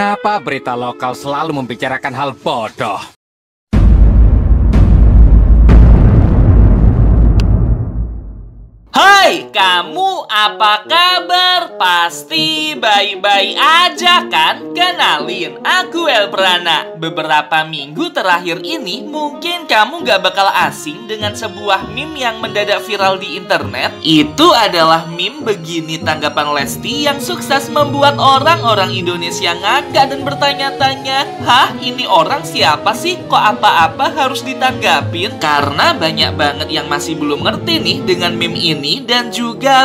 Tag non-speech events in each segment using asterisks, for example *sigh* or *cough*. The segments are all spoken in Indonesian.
Kenapa berita lokal selalu membicarakan hal bodoh? Kamu apa kabar? Pasti baik-baik aja kan? Kenalin, aku El Prana. Beberapa minggu terakhir ini mungkin kamu gak bakal asing dengan sebuah meme yang mendadak viral di internet. Itu adalah meme begini tanggapan Lesti yang sukses membuat orang-orang Indonesia ngakak dan bertanya-tanya, Hah, ini orang siapa sih? Kok apa-apa harus ditanggapin? Karena banyak banget yang masih belum ngerti nih dengan meme ini dan juga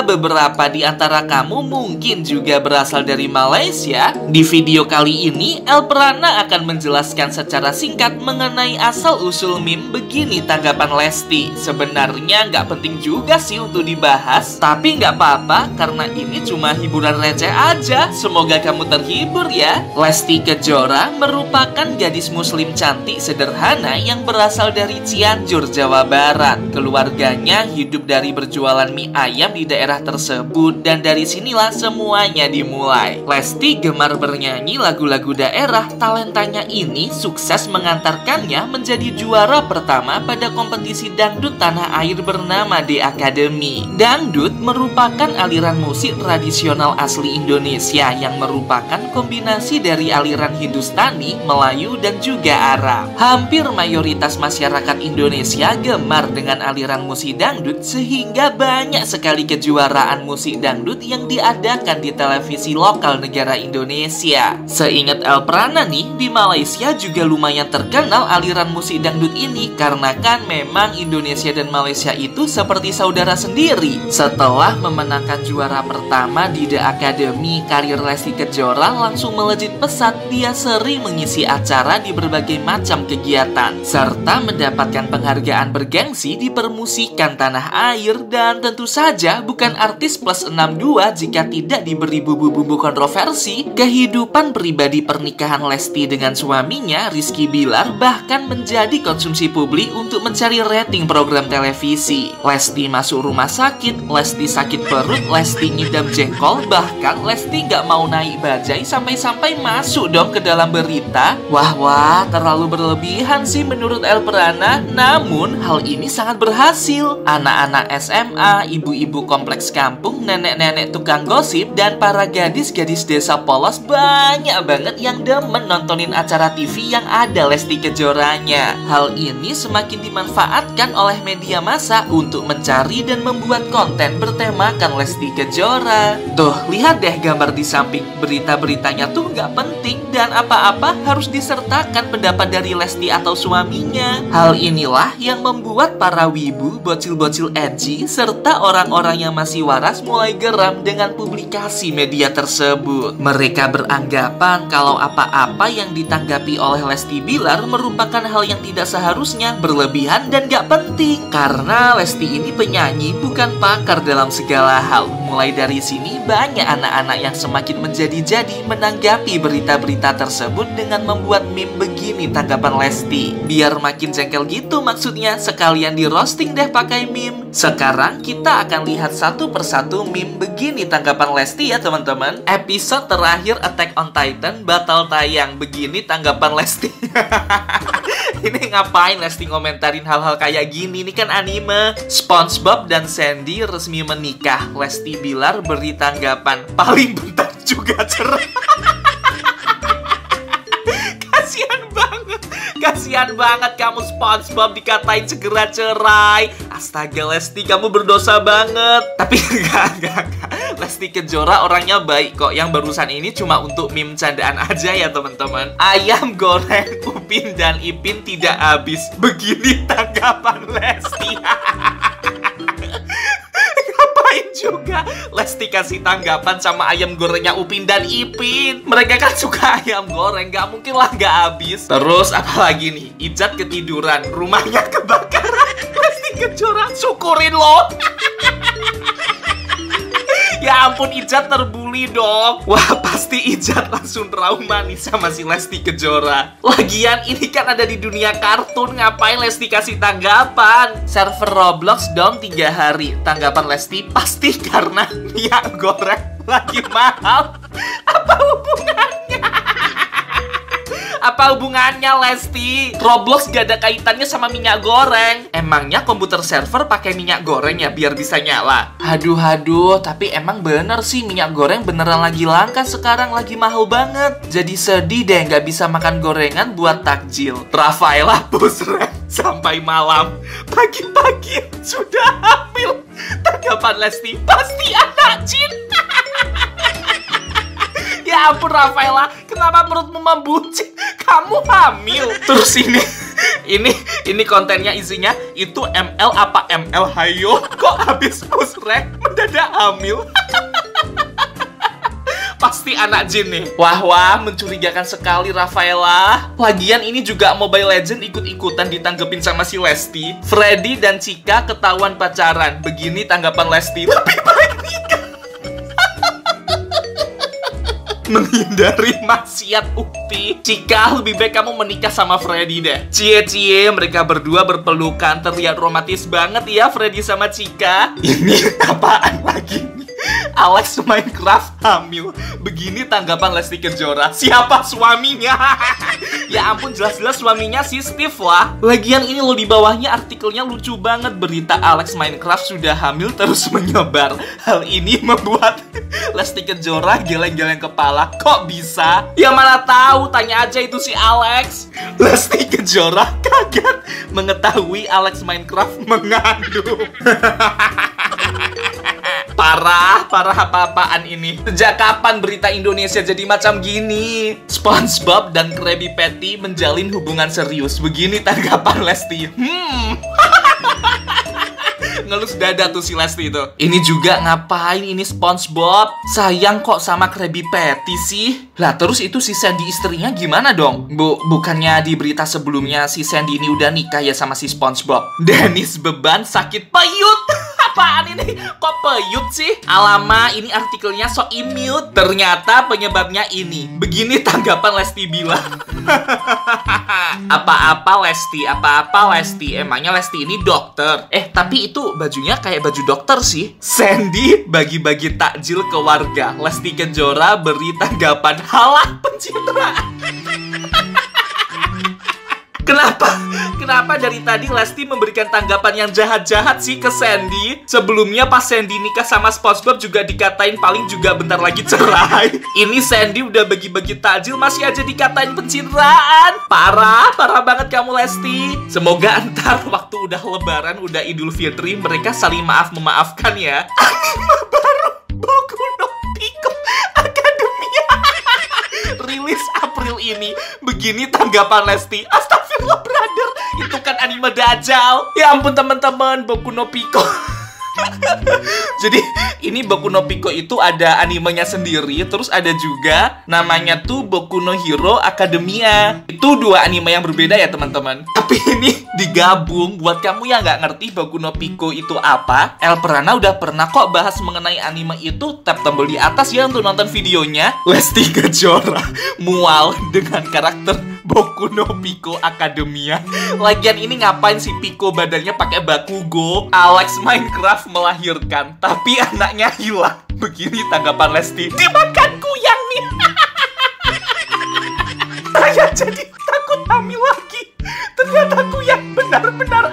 beberapa di antara kamu mungkin juga berasal dari Malaysia. Di video kali ini, El Prana akan menjelaskan secara singkat mengenai asal-usul meme begini tanggapan Lesti. Sebenarnya nggak penting juga sih untuk dibahas, tapi nggak apa-apa karena ini cuma hiburan receh aja. Semoga kamu terhibur ya. Lesti Kejora merupakan gadis muslim cantik sederhana yang berasal dari Cianjur, Jawa Barat. Keluarganya hidup dari berjualan jualan mie ayam di daerah tersebut dan dari sinilah semuanya dimulai. Lesti gemar bernyanyi lagu-lagu daerah, talentanya ini sukses mengantarkannya menjadi juara pertama pada kompetisi dangdut tanah air bernama The Academy. Dangdut merupakan aliran musik tradisional asli Indonesia yang merupakan kombinasi dari aliran Hindustani, Melayu, dan juga Arab. Hampir mayoritas masyarakat Indonesia gemar dengan aliran musik dangdut sehingga banyak banyak sekali kejuaraan musik dangdut yang diadakan di televisi lokal negara Indonesia. Seingat El Prana nih, di Malaysia juga lumayan terkenal aliran musik dangdut ini karena kan memang Indonesia dan Malaysia itu seperti saudara sendiri. Setelah memenangkan juara pertama di The Academy, karir Lesti Kejora langsung melejit pesat. Dia sering mengisi acara di berbagai macam kegiatan serta mendapatkan penghargaan bergengsi di permusikan tanah air dan tentu saja bukan artis plus 62 jika tidak diberi bumbu-bumbu kontroversi. Kehidupan pribadi pernikahan Lesti dengan suaminya, Rizky Bilar, bahkan menjadi konsumsi publik untuk mencari rating program televisi. Lesti masuk rumah sakit, Lesti sakit perut, Lesti ngidam jengkol, bahkan Lesti gak mau naik bajai sampai-sampai masuk dong ke dalam berita. Wah wah, terlalu berlebihan sih menurut El Prana. Namun, hal ini sangat berhasil. Anak-anak SMA, ibu-ibu kompleks kampung, nenek-nenek tukang gosip, dan para gadis-gadis desa polos banyak banget yang demen nontonin acara TV yang ada Lesti Kejoranya. Hal ini semakin dimanfaatkan oleh media massa untuk mencari dan membuat konten bertemakan Lesti Kejora. Tuh, lihat deh gambar di samping. Berita-beritanya tuh nggak penting dan apa-apa harus disertakan pendapat dari Lesti atau suaminya. Hal inilah yang membuat para wibu, bocil-bocil edgy, serta serta orang-orang yang masih waras mulai geram dengan publikasi media tersebut. Mereka beranggapan kalau apa-apa yang ditanggapi oleh Lesti Bilar merupakan hal yang tidak seharusnya berlebihan dan gak penting. Karena Lesti ini penyanyi bukan pakar dalam segala hal. Mulai dari sini banyak anak-anak yang semakin menjadi-jadi menanggapi berita-berita tersebut dengan membuat meme begini tanggapan Lesti. Biar makin jengkel gitu maksudnya sekalian di roasting deh pakai meme. Sekarang kita akan lihat satu persatu meme begini tanggapan Lesti ya teman-teman. Episode terakhir Attack on Titan batal tayang. Begini tanggapan Lesti. *laughs* Ini ngapain Lesti ngomentarin hal-hal kayak gini? Ini kan anime. SpongeBob dan Sandy resmi menikah. Lesti Bilar beri tanggapan. Paling bentar juga cerah. *laughs* Kasihan banget kamu SpongeBob dikatain segera cerai. Astaga Lesti, kamu berdosa banget. Tapi *laughs* enggak, enggak, enggak. Lesti Kejora orangnya baik kok. Yang barusan ini cuma untuk meme candaan aja ya teman-teman. Ayam goreng *laughs* Upin dan Ipin tidak habis. Begini tanggapan Lesti. *laughs* juga. Lesti kasih tanggapan sama ayam gorengnya Upin dan Ipin. Mereka kan suka *laughs* ayam goreng Gak mungkin lah gak habis. Terus apalagi nih? Ijat ketiduran Rumahnya *laughs* kebakaran. Lesti kecoran Syukurin loh *laughs* Ya ampun Ijat terbuli dong. Wah pasti Ijat langsung trauma nih sama si Lesti Kejora. Lagian ini kan ada di dunia kartun. Ngapain Lesti kasih tanggapan? Server Roblox dong 3 hari. Tanggapan Lesti pasti karena minyak goreng lagi mahal. Apa hubungannya? Apa hubungannya Lesti? Roblox gak ada kaitannya sama minyak goreng. Emangnya komputer server pakai minyak goreng ya biar bisa nyala? Aduh aduh, tapi emang bener sih minyak goreng beneran lagi langka sekarang lagi mahal banget. Jadi sedih deh nggak bisa makan gorengan buat takjil. Rafaela Busren sampai malam pagi-pagi sudah hamil. Tanggapan Lesti pasti anak jin. *laughs* Ya ampun Rafaela, kenapa perutmu membuncit? Kamu hamil. Terus ini, ini, ini kontennya isinya itu ML apa ML hayo? Kok habis musrek mendadak hamil? Pasti anak jin nih. Wah wah, mencurigakan sekali Rafaela. Lagian ini juga Mobile Legend ikut-ikutan ditanggepin sama si Lesti. Freddy dan Cika ketahuan pacaran. Begini tanggapan Lesti. Lebih menghindari maksiat ukti. Cika, lebih baik kamu menikah sama Freddy deh. Cie-cie, mereka berdua berpelukan, terlihat romantis banget ya Freddy sama Cika. Ini apaan lagi? *laughs* Alex Minecraft hamil. Begini tanggapan Lesti Kejora. Siapa suaminya? *laughs* ya ampun, jelas-jelas suaminya si Steve lah. Lagian ini lo di bawahnya artikelnya lucu banget. Berita Alex Minecraft sudah hamil terus *laughs* menyebar. Hal ini membuat Lesti Kejora geleng-geleng kepala. Kok bisa? Ya mana tahu, tanya aja itu si Alex. Lesti Kejora kaget mengetahui Alex Minecraft mengandung. Parah, parah apa-apaan ini. Sejak kapan berita Indonesia jadi macam gini? SpongeBob dan Krabby Patty menjalin hubungan serius. Begini tanggapan Lesti. Hmm. *laughs* Ngelus dada tuh si Lesti itu. Ini juga ngapain ini SpongeBob? Sayang kok sama Krabby Patty sih? Lah terus itu si Sandy istrinya gimana dong? Bu, bukannya di berita sebelumnya si Sandy ini udah nikah ya sama si SpongeBob? Dennis beban sakit peyut. Apaan ini? Kok peyut sih? Alama, ini artikelnya so imut. Ternyata penyebabnya ini. Begini tanggapan Lesti bilang. *laughs* Apa-apa Lesti, apa-apa Lesti. Emangnya Lesti ini dokter? Eh, tapi itu bajunya kayak baju dokter sih. Sandy bagi-bagi takjil ke warga. Lesti Kejora beri tanggapan halah pencitraan. *laughs* Kenapa dari tadi Lesti memberikan tanggapan yang jahat-jahat sih ke Sandy? Sebelumnya pas Sandy nikah sama SpongeBob juga dikatain paling juga bentar lagi cerai. *laughs* Ini Sandy udah bagi-bagi takjil masih aja dikatain pencitraan. Parah, parah banget kamu Lesti. Semoga ntar waktu udah lebaran, udah Idul Fitri, mereka saling maaf memaafkan ya. *laughs* Anime baru April ini. Begini tanggapan Lesti. Astagfirullah brother, itu kan anime Dajjal. Ya ampun teman-teman, Boku no Pico. *laughs* *laughs* Jadi ini Boku no Pico itu ada animenya sendiri Terus ada juga namanya tuh Boku no Hero Academia. Itu dua anime yang berbeda ya teman-teman. Tapi ini *laughs* digabung. Buat kamu yang nggak ngerti Boku no Pico itu apa El Prana udah pernah kok bahas mengenai anime itu. Tap tombol di atas ya untuk nonton videonya. Lesti Kejora *laughs* mual dengan karakter Boku no Pico Academia. Lagian ini ngapain si Pico badannya pakai Bakugo? Alex Minecraft melahirkan, tapi anaknya hilang. Begini tanggapan Lesti. Dimakan kuyang nih. *laughs* Saya jadi takut hamil lagi. Ternyata kuyang benar-benar.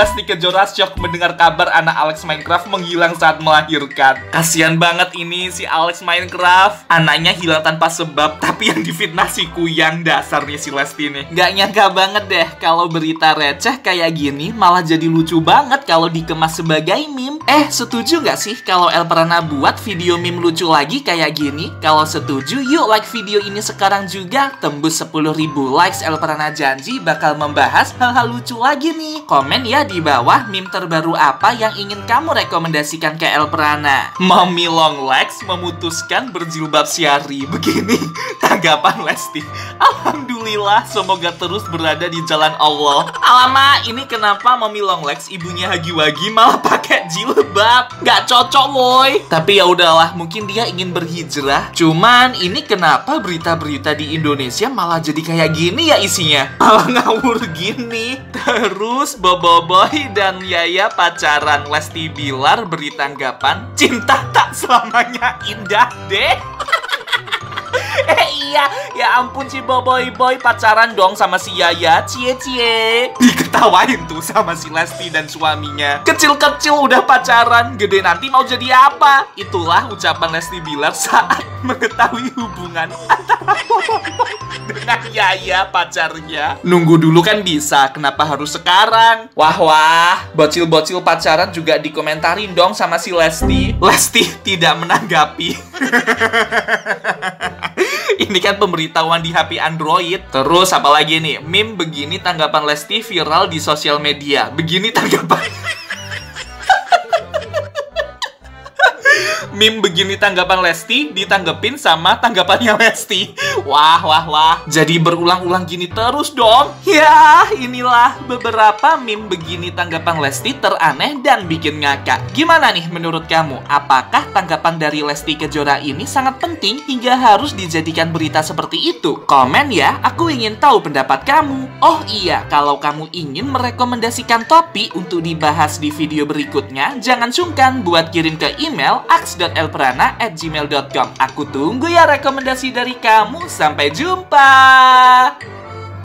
Lesti Kejora shock mendengar kabar anak Alex Minecraft menghilang saat melahirkan. Kasian banget ini si Alex Minecraft. Anaknya hilang tanpa sebab, tapi yang difitnah si Kuyang dasarnya si Lesti ini. Gak nyangka banget deh kalau berita receh kayak gini malah jadi lucu banget kalau dikemas sebagai meme. Eh, setuju gak sih kalau El Prana buat video meme lucu lagi kayak gini? Kalau setuju, yuk like video ini sekarang juga. Tembus 10.000 likes El Prana janji bakal membahas hal-hal lucu lagi nih. Komen ya di bawah meme terbaru apa yang ingin kamu rekomendasikan ke El Prana. Mommy Long Legs memutuskan berjilbab siari. *laughs* Begini tanggapan Lesti. Alhamdulillah, semoga terus berada di jalan Allah. Alama, ini kenapa Mommy Long Legs ibunya Hagi Wagi malah pakai jilbab? Gak cocok, woi. Tapi ya udahlah, mungkin dia ingin berhijrah. Cuman ini kenapa berita-berita di Indonesia malah jadi kayak gini ya isinya? *laughs* Malah ngawur gini. Terus Bobo Boy dan Yaya pacaran Lesti Bilar beri tanggapan cinta tak selamanya indah deh. *laughs* *laughs* eh iya, ya ampun si Boboy Boy pacaran dong sama si Yaya, cie cie. Diketawain tuh sama si Lesti dan suaminya. Kecil-kecil udah pacaran, gede nanti mau jadi apa? Itulah ucapan Lesti Bilar saat mengetahui hubungan antara Boboy Boy dengan Yaya pacarnya. Nunggu dulu kan bisa, kenapa harus sekarang? Wah wah, bocil-bocil pacaran juga dikomentarin dong sama si Lesti. Lesti tidak menanggapi. *laughs* Ini kan pemberitahuan di HP Android. Terus apalagi nih, meme begini tanggapan Lesti viral di sosial media. Begini tanggapan. *laughs* meme begini tanggapan Lesti ditanggepin sama tanggapannya Lesti. Wah, wah, wah. Jadi berulang-ulang gini terus dong. Ya, inilah beberapa meme begini tanggapan Lesti teraneh dan bikin ngakak. Gimana nih menurut kamu? Apakah tanggapan dari Lesti Kejora ini sangat penting hingga harus dijadikan berita seperti itu? Komen ya, aku ingin tahu pendapat kamu. Oh iya, kalau kamu ingin merekomendasikan topik untuk dibahas di video berikutnya, jangan sungkan buat kirim ke email aks.elprana@gmail.com. Aku tunggu ya rekomendasi dari kamu. Sampai jumpa.